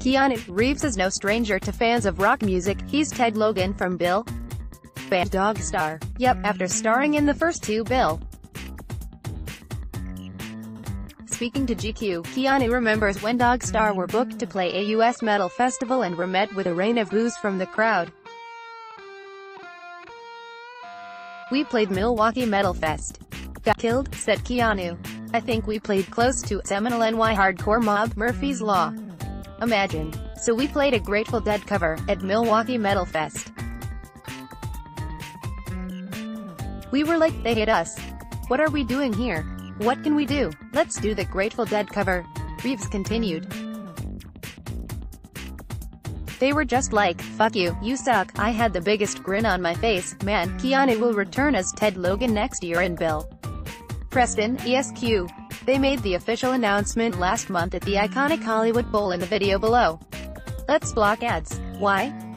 Keanu Reeves is no stranger to fans of rock music, he's Ted Logan from Bill. Band Dogstar. Yep, after starring in the first two Bill. Speaking to GQ, Keanu remembers when Dogstar were booked to play a US metal festival and were met with a rain of boos from the crowd. We played Milwaukee Metal Fest. Got killed, said Keanu. I think we played close to seminal NY hardcore mob, Murphy's Law. Imagine. So we played a Grateful Dead cover, at Milwaukee Metal Fest. We were like, they hit us. What are we doing here? What can we do? Let's do the Grateful Dead cover. Reeves continued. They were just like, fuck you, you suck. I had the biggest grin on my face. Man, Keanu will return as Ted Logan next year in Bill. Preston, ESQ. They made the official announcement last month at the iconic Hollywood Bowl in the video below. Let's block ads. Why?